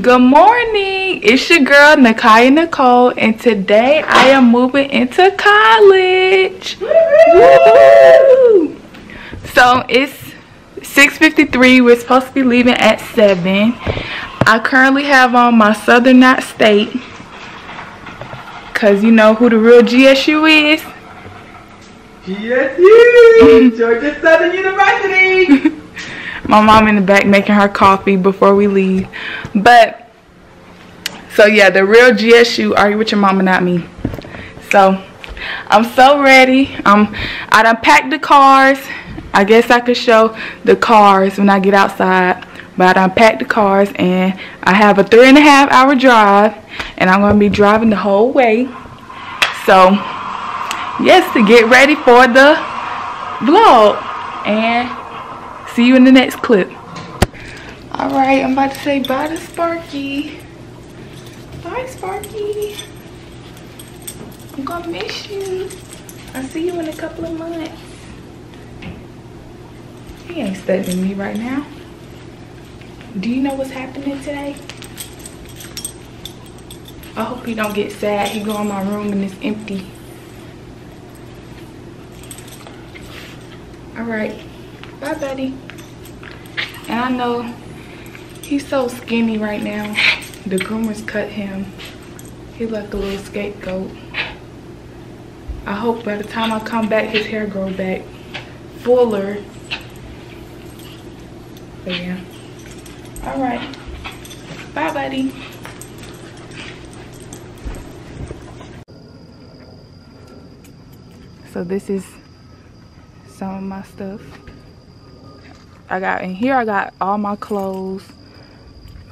Good morning. It's your girl Nakaiya Nicole and today I am moving into college. Woo! So it's 6.53. We're supposed to be leaving at 7. I currently have on my Southern Not State. Cause you know who the real GSU is? GSU! Georgia Southern University! my mom in the back making her coffee before we leave. But, so yeah, the real GSU, argue with your mama, not me. So, I'm so ready. Um, I done packed the cars. I guess I could show the cars when I get outside. But I done packed the cars and I have a three and a half hour drive. And I'm going to be driving the whole way. So, yes, to get ready for the vlog. And See you in the next clip. Alright, I'm about to say bye to Sparky. Bye, Sparky. I'm gonna miss you. I'll see you in a couple of months. He ain't studying me right now. Do you know what's happening today? I hope he don't get sad. He go in my room and it's empty. All right. Bye, buddy. And I know he's so skinny right now. The groomers cut him. He like a little scapegoat. I hope by the time I come back, his hair grow back fuller. But yeah. All right. Bye, buddy. So this is some of my stuff. I got in here I got all my clothes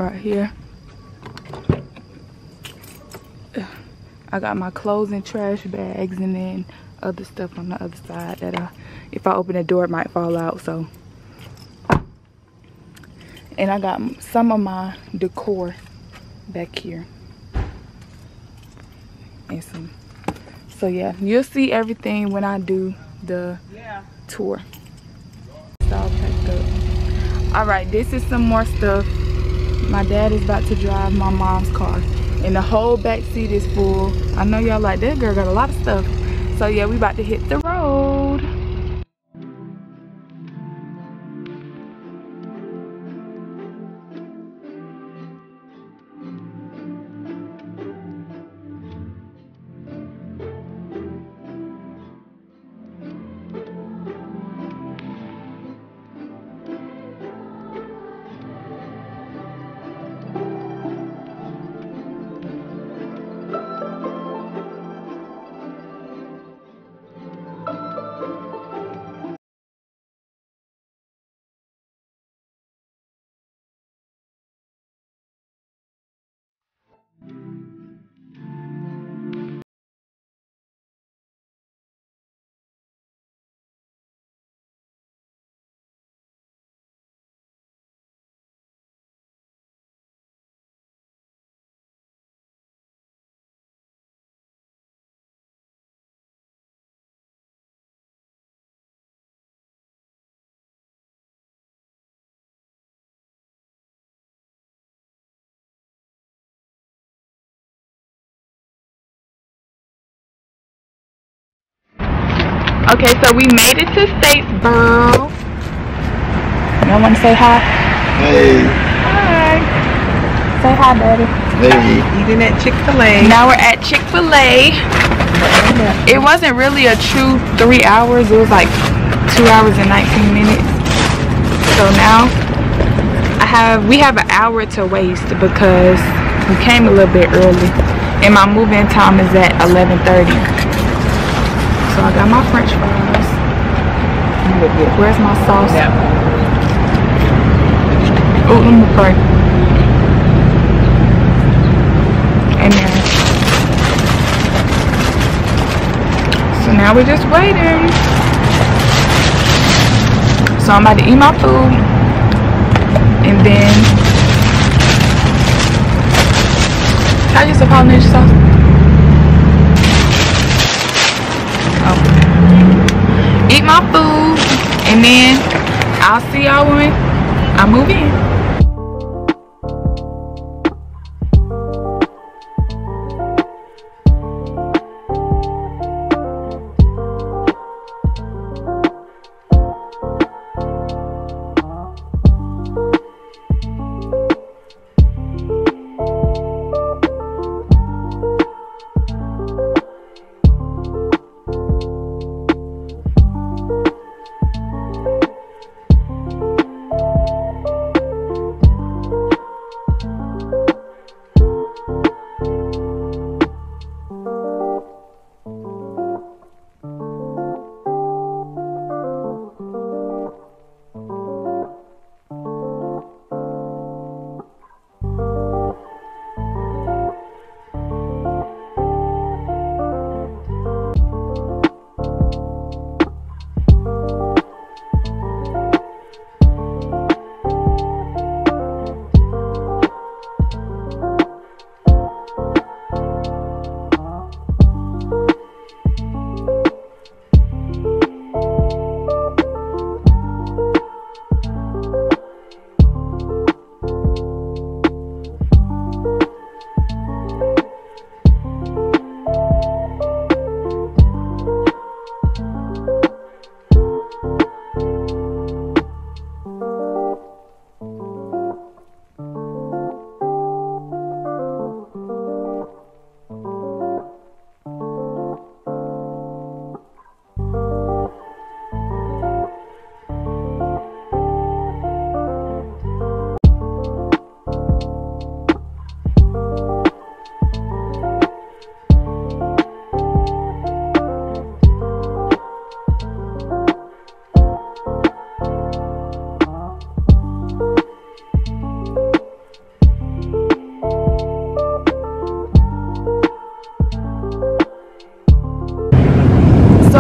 right here I got my clothes in trash bags and then other stuff on the other side that I if I open the door it might fall out so. And I got some of my decor back here. And some so yeah you'll see everything when I do the yeah. tour all right this is some more stuff. My dad is about to drive my mom's car and the whole back seat is full. I know y'all like that girl got a lot of stuff. So yeah we about to hit the road Okay, so we made it to Statesboro. Y'all want to say hi? Hey. Hi. Say hi, Daddy. Hey. Eating at Chick-fil-A. Now we're at Chick-fil-A. It wasn't really a true three hours. It was like two hours and 19 minutes. So now I have we have an hour to waste because we came a little bit early. And my move-in time is at 11.30. So I got my french fries. Where's my sauce? Yeah. Oh, let me pray. Amen. So now we're just waiting. So I'm about to eat my food. And then... How you say Polynesian sauce? Eat my food, and then I'll see y'all when I move in.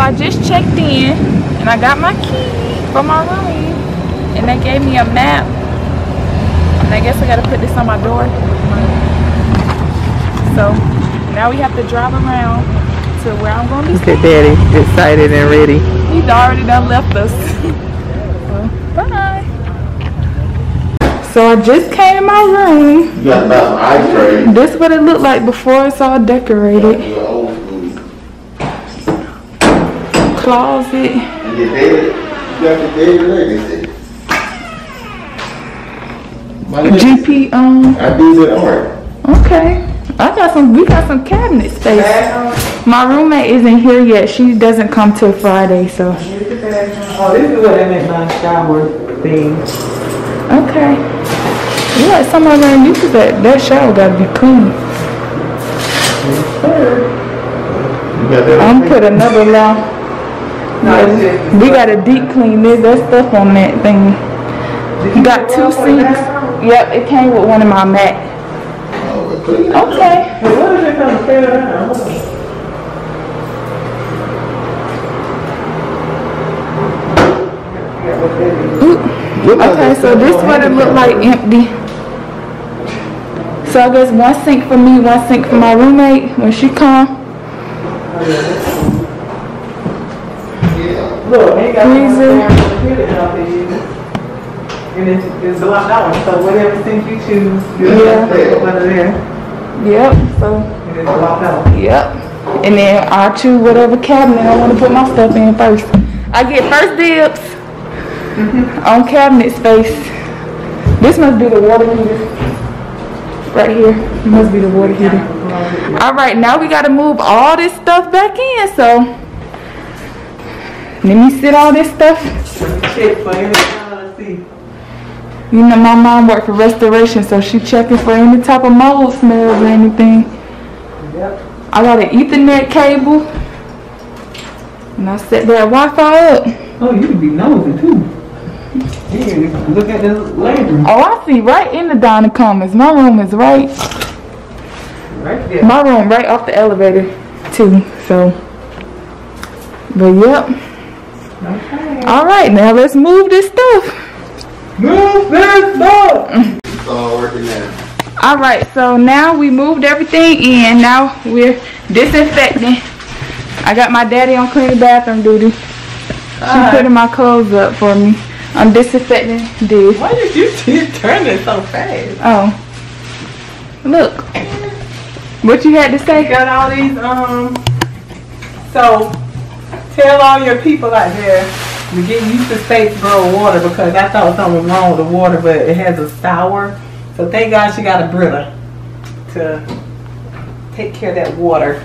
I just checked in and I got my key for my room and they gave me a map. And I guess I gotta put this on my door. So now we have to drive around to where I'm gonna be Look at daddy, excited and ready. He's already done left us. well, bye. So I just came in my room. You got about ice cream. This what it looked like before it's all decorated. Closet. And your David, you got your David legacy. My. GP um I do it art. okay. I got some we got some cabinet space. My roommate isn't here yet. She doesn't come till Friday, so Oh, this is what they meant by shower thing. okay. You like some of them uses that that shower gotta be clean. You got that? I'm put another law. No, We gotta deep clean this. That stuff on that thing. You got two sinks. Yep, it came with one of my mat. Well, clean it. Okay. What is it gonna clear it out? Hold on. Look like Okay, so this what it look like empty. So I guess one sink for me, one sink for my roommate when she come. Look, ain't got Freezer. no clear it out for you. And it's, it's blocked out, so whatever sink you choose, you Yeah. to put under there, Yep. So and it's blocked out. yep. And then I choose whatever cabinet I want to put my stuff in first. I get first dibs mm-hmm. on cabinet space. This must be the water heater. Right here. Must be the water heater. All right, now we gotta move all this stuff back in. So let me sit all this stuff. Check for. You know, my mom worked for restoration, so she checking for any type of mold smells or anything. Yep. I got an Ethernet cable, and I set that Wi-Fi up. Oh, you can be nosy too. Can look at the label Oh, I see right in the dining commons. My room is right, right there. my room right off the elevator too. So, but yep. Okay. All right, now let's move this stuff. Move this up. It's all working now. All right, so now we moved everything in. Now we're disinfecting. I got my daddy on cleaning bathroom duty. She putting my clothes up for me. I'm disinfecting this. Why did you keep turning so fast? Oh, look. What you had to You say? got all these, um, so tell all your people out there to get used to Statesboro water because I thought something was wrong with the water, but it has a sour. So thank God she got a Brita to take care of that water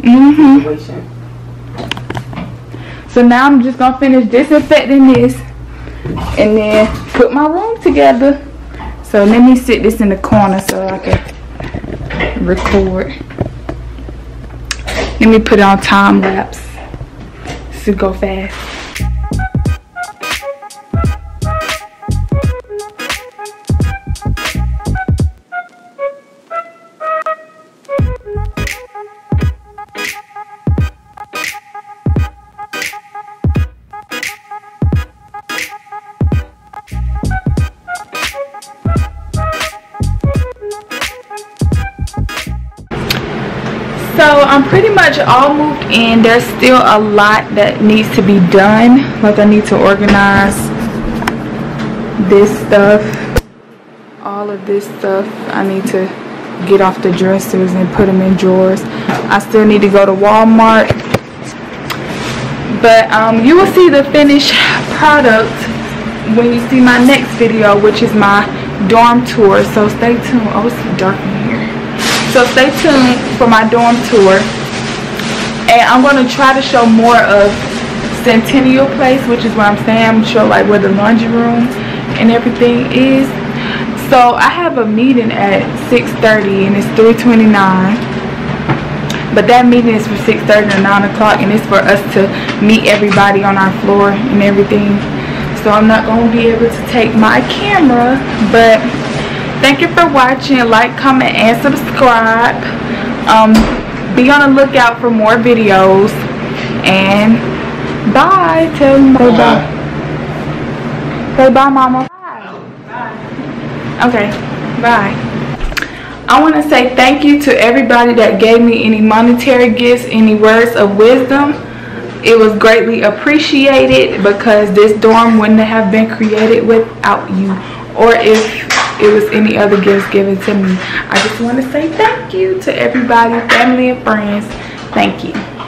Mm-hmm. situation. So now I'm just gonna finish disinfecting this and then put my room together. So let me sit this in the corner so I can record. Let me put it on time lapse. So go fast. So I'm pretty much all moved in. There's still a lot that needs to be done. Like I need to organize this stuff. All of this stuff I need to get off the dressers and put them in drawers. I still need to go to Walmart. But um, you will see the finished product when you see my next video, which is my dorm tour. So stay tuned. Oh, it's dark. So stay tuned for my dorm tour. And I'm going to try to show more of Centennial Place, which is where I'm staying. I'm show like where the laundry room and everything is. So I have a meeting at 6.30 and it's 3.29. But that meeting is for 6.30 to 9 o'clock and it's for us to meet everybody on our floor and everything. So I'm not going to be able to take my camera. But thank you for watching. Like, comment, and subscribe. Um, be on the lookout for more videos. And bye. Tell them bye. bye. Say bye, mama. Bye. Okay. Bye. I want to say thank you to everybody that gave me any monetary gifts, any words of wisdom. It was greatly appreciated because this dorm wouldn't have been created without you or if it was any other gifts given to me. I just want to say thank you to everybody, family and friends. Thank you.